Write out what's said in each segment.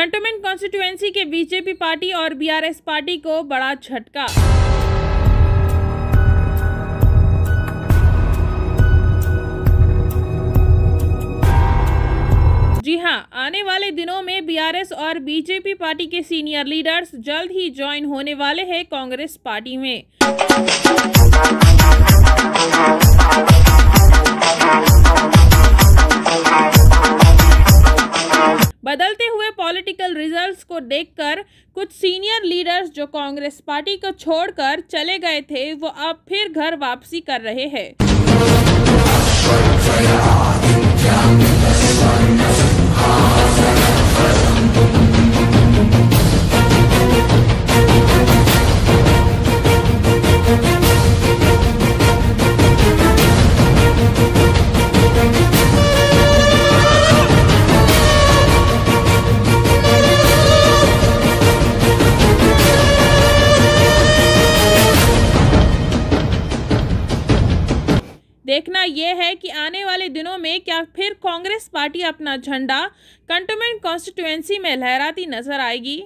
Cantonment constituency के BJP party और BRS party को बड़ा झटका। जी हाँ, आने वाले दिनों में बीआरएस और बीजेपी पार्टी के सीनियर लीडर्स जल्द ही ज्वाइन होने वाले हैं कांग्रेस पार्टी में। बदलते हुए पॉलिटिकल रिजल्ट्स को देखकर कुछ सीनियर लीडर्स जो कांग्रेस पार्टी को छोड़कर चले गए थे, वो अब फिर घर वापसी कर रहे हैं। देखना यह है कि आने वाले दिनों में क्या फिर कांग्रेस पार्टी अपना झंडा कंटोनमेंट कॉन्स्टिट्युएंसी में लहराती नज़र आएगी?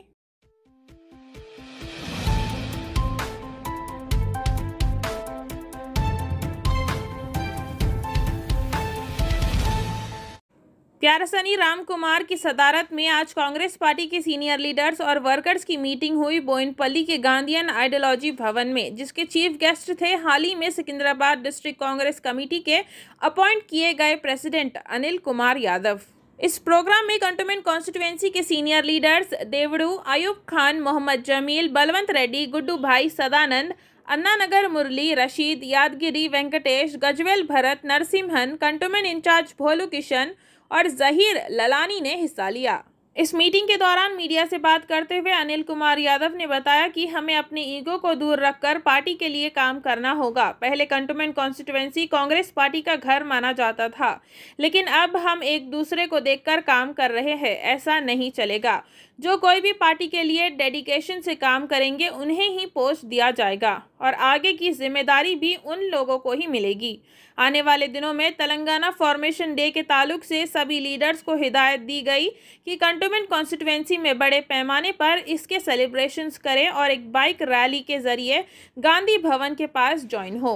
प्यारसनी राम कुमार की सदारत में आज कांग्रेस पार्टी के सीनियर लीडर्स और वर्कर्स की मीटिंग हुई बोइनपल्ली के गांधीयन आइडियोलॉजी भवन में, जिसके चीफ गेस्ट थे हाल ही में सिकंदराबाद डिस्ट्रिक्ट कांग्रेस कमेटी के अपॉइंट किए गए प्रेसिडेंट अनिल कुमार यादव। इस प्रोग्राम में कंटोनमेंट कॉन्स्टिट्यूएंसी के senior leaders Devadu Ayub Khan, Mohammed Jamil, Balwant Reddy, Guddu Bhai Sadanand Annanagar Murali, Rashid, Yadagiri Venkatesh, Gajwel Bharat, Narasimhan, cantonment incharge Bholu Kishan और जहीर ललानी ने हिस्सा लिया। इस मीटिंग के दौरान मीडिया से बात करते हुए अनिल कुमार यादव ने बताया कि हमें अपने ईगो को दूर रखकर पार्टी के लिए काम करना होगा। पहले कंटोनमेंट कॉन्स्टिट्यूएंसी कांग्रेस पार्टी का घर माना जाता था, लेकिन अब हम एक दूसरे को देखकर काम कर रहे हैं, ऐसा नहीं चलेगा। जो कोई भी पार्टी के लिए डेडिकेशन से काम करेंगे उन्हें ही पोस्ट दिया जाएगा और आगे की जिम्मेदारी भी उन लोगों को ही मिलेगी आने वाले दिनों में तेलंगाना फॉर्मेशन डे के ताल्लुक से सभी लीडर्स को हिदायत दी गई कि कंटोनमेंट कॉन्स्टिट्यूएंसी में बड़े पैमाने पर इसके सेलिब्रेशंस करें और एक बाइक रैली के जरिए गांधी भवन के पास ज्वाइन हो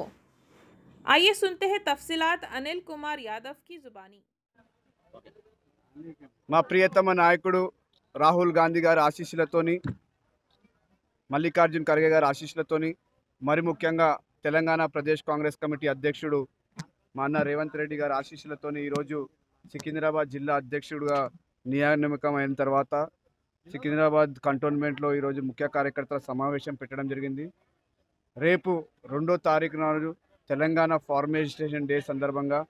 आइए सुनते हैं तफसीलात अनिल कुमार यादव की जुबानी మా ప్రియతమ నాయకుడు రాహుల్ గాంధీ గారి ఆశీస్సులతోని మల్లికార్జున్ ఖర్గే గారి ఆశీస్సులతోని మరి ముఖ్యంగా తెలంగాణ ప్రదేశ్ కాంగ్రెస్ కమిటీ అధ్యక్షుడు మా అన్న రేవంత్ రెడ్డి గారి ఆశీస్సులతోని ఈరోజు సికింద్రాబాద్ జిల్లా అధ్యక్షుడుగా నియామకం అయిన తర్వాత సికింద్రాబాద్ కంటోన్మెంట్లో ఈరోజు ముఖ్య కార్యకర్తల సమావేశం పెట్టడం జరిగింది. రేపు రెండో తారీఖు నాడు తెలంగాణ ఫార్మేషన్ డే సందర్భంగా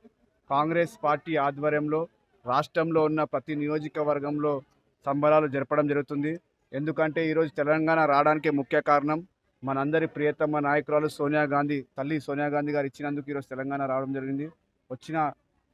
కాంగ్రెస్ పార్టీ ఆధ్వర్యంలో రాష్ట్రంలో ఉన్న ప్రతి నియోజకవర్గంలో సంబరాలు జరపడం జరుగుతుంది. ఎందుకంటే ఈరోజు తెలంగాణ రావడానికి ముఖ్య కారణం మనందరి ప్రియతమ నాయకురాలు సోనియా గాంధీ తల్లి సోనియా గాంధీ గారు ఇచ్చినందుకు ఈరోజు తెలంగాణ రావడం జరిగింది. వచ్చిన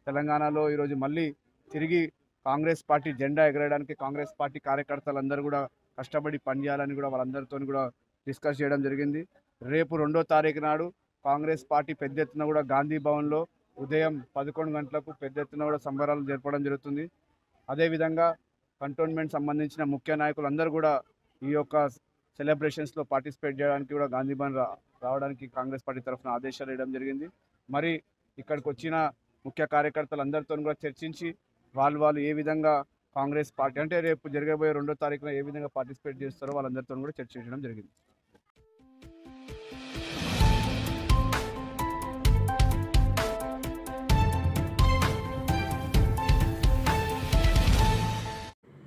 తెలంగాణలో ఈరోజు మళ్ళీ తిరిగి కాంగ్రెస్ పార్టీ జెండా ఎగరేయడానికి కాంగ్రెస్ పార్టీ కార్యకర్తలందరూ కూడా కష్టపడి పనిచేయాలని కూడా వాళ్ళందరితో కూడా డిస్కస్ చేయడం జరిగింది. రేపు రెండో తారీఖు నాడు కాంగ్రెస్ పార్టీ పెద్ద ఎత్తున కూడా గాంధీ భవన్లో ఉదయం పదకొండు గంటలకు పెద్ద ఎత్తున కూడా సంబరాలు జరపడం జరుగుతుంది. అదేవిధంగా కంటోన్మెంట్ సంబంధించిన ముఖ్య నాయకులు అందరూ కూడా ఈ యొక్క సెలబ్రేషన్స్లో పార్టిసిపేట్ చేయడానికి కూడా గాంధీ భవన్ రా రావడానికి కాంగ్రెస్ పార్టీ తరఫున ఆదేశాలు ఇవ్వడం జరిగింది. మరి ఇక్కడికి వచ్చిన ముఖ్య కార్యకర్తలందరితో కూడా చర్చించి వాళ్ళు వాళ్ళు ఏ విధంగా కాంగ్రెస్ పార్టీ అంటే రేపు జరగబోయే రెండో తారీఖున ఏ విధంగా పార్టిసిపేట్ చేస్తారో వాళ్ళందరితో కూడా చర్చించడం జరిగింది.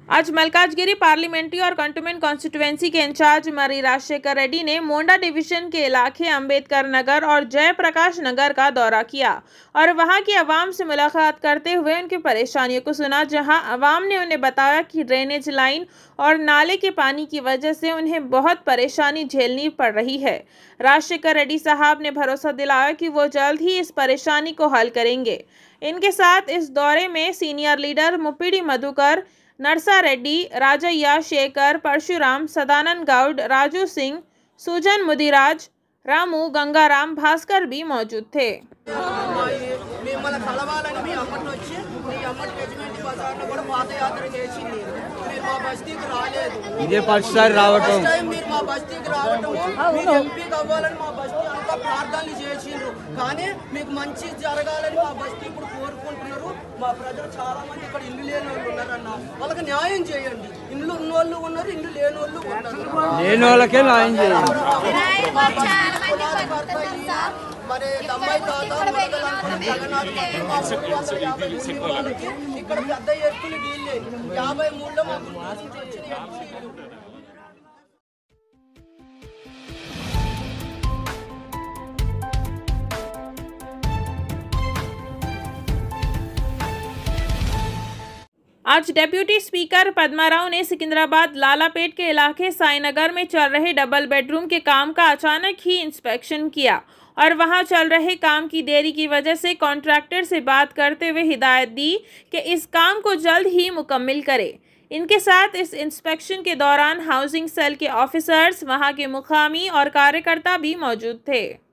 आज मलकाजगिरी पार्लियामेंट्री और कंटोनमेंट कॉन्स्टिट्यूएंसी के इंचार्ज मरी राजशेखर रेड्डी ने मोंडा डिवीज़न के इलाके अंबेडकर नगर और जयप्रकाश नगर का दौरा किया और वहाँ की आवाम से मुलाकात करते हुए उनकी परेशानियों को सुना, जहाँ आवाम ने उन्हें बताया कि ड्रेनेज लाइन और नाले के पानी की वजह से उन्हें बहुत परेशानी झेलनी पड़ रही है। राजशेखर रेड्डी साहब ने भरोसा दिलाया कि वो जल्द ही इस परेशानी को हल करेंगे। इनके साथ इस दौरे में सीनियर लीडर मुपिडी मधुकर నర్సారెడ్డి రాజయ్య శేఖర్ పరశురాం సదానంద్ గౌడ్ రాజू सिंह सुजन मुदिराज రాము గంగారాం భాస్కర్ भी मौजूद थे మిమ్మల్ని కలవాలని మీ అమ్మని వచ్చి మీ అమ్మ రెజిమెంట్ బజార్లో కూడా పాదయాత్ర చేసింది మీరు మా బస్తీకి రాలేదు ఇదే ఫస్ట్ సారి రావటం మీరు మా బస్తీకి రావటం మీరు ఎంపీకి అవ్వాలని మా ప్రార్థనలు చేసిండ్రు. కానీ మీకు మంచి జరగాలని మా బస్తీ ఇప్పుడు కోరుకుంటున్నారు. మా ప్రజలు చాలా మంది ఇక్కడ ఇల్లు లేని వాళ్ళు ఉన్నారన్న. వాళ్ళకి న్యాయం చేయండి. ఇల్లు ఉన్న వాళ్ళు ఉన్నారు ఇల్లు లేని వాళ్ళు ఉన్నారు. లేని వాళ్ళకే న్యాయం ఈయన, మరి దమ్మాయి తాత ఇక్కడ పెద్ద ఎత్తులు వీళ్ళే. యాభై మూడులో మా గుంటూరు నుంచి వచ్చిన ఎత్తులు आज डेप्यूटी स्पीकर पद्माराव ने सिकंदराबाद लालापेट के इलाके साईनगर में चल रहे डबल बेडरूम के काम का अचानक ही इंस्पेक्शन किया और वहाँ चल रहे काम की देरी की वजह से कॉन्ट्रैक्टर से बात करते हुए हिदायत दी कि इस काम को जल्द ही मुकम्मल करें। इनके साथ इस इंस्पेक्शन के दौरान हाउसिंग सेल के ऑफिसर्स, वहाँ के मुकामी और कार्यकर्ता भी मौजूद थे।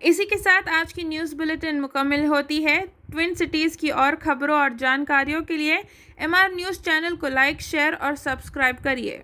इसी के साथ आज की न्यूज़ बुलेटिन मुकम्मल होती है। ट्विन सिटीज़ की और खबरों और जानकारियों के लिए एम आर न्यूज़ चैनल को लाइक शेयर और सब्सक्राइब करिए।